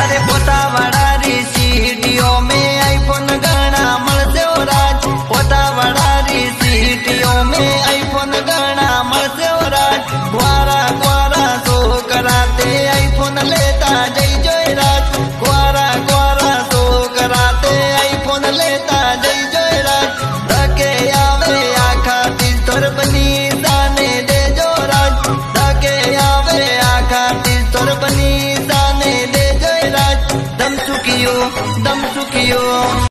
અરે પોતા વાળારી સીટીઓ મે આઈફોન ગણા મળશે ઓ રાજ પોતા વાળારી સીટીઓ મે આઈફોન ગણા મળશે ઓ રાજ ગ્વારા ગ્વારા છોકરા તે આઈફોન લેતા જઈ જોઈ રાજ ગ્વારા ગ્વારા છોકરા તે આઈફોન લેતા જઈ જોઈ રાજ ધકે આવે આખા પિસ્તોર બની कार बनी जाने ले गए राज। दम चुकियो दम चुकियो